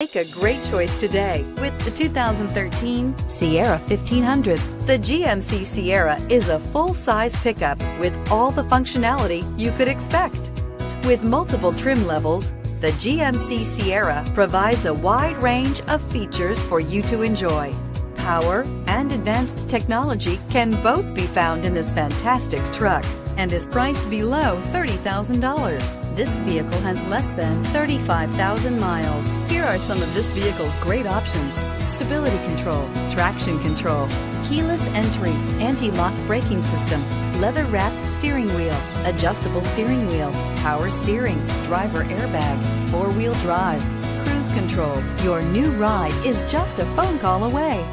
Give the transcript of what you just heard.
Make a great choice today with the 2013 Sierra 1500. The GMC Sierra is a full-size pickup with all the functionality you could expect. With multiple trim levels, the GMC Sierra provides a wide range of features for you to enjoy. Power and advanced technology can both be found in this fantastic truck and is priced below $30,000. This vehicle has less than 35,000 miles. Here are some of this vehicle's great options. Stability control, traction control, keyless entry, anti-lock braking system, leather-wrapped steering wheel, adjustable steering wheel, power steering, driver airbag, four-wheel drive, cruise control. Your new ride is just a phone call away.